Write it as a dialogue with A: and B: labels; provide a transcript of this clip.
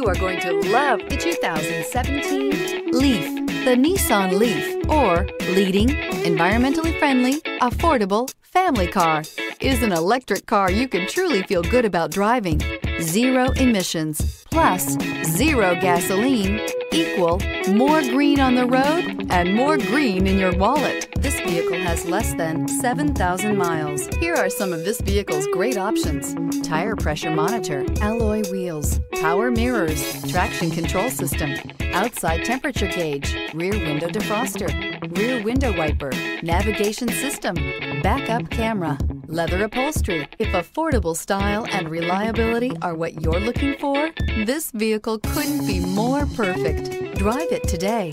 A: You are going to love the 2017 Leaf. The Nissan Leaf, or leading, environmentally friendly, affordable family car, is an electric car you can truly feel good about driving. Zero emissions, plus zero gasoline, equal more green on the road and more green in your wallet. This vehicle has less than 7,000 miles. Here are some of this vehicle's great options. Tire pressure monitor, alloy wheels, power mirrors, traction control system, outside temperature gauge, rear window defroster, rear window wiper, navigation system, backup camera, leather upholstery. If affordable style and reliability are what you're looking for, this vehicle couldn't be more perfect. Drive it today.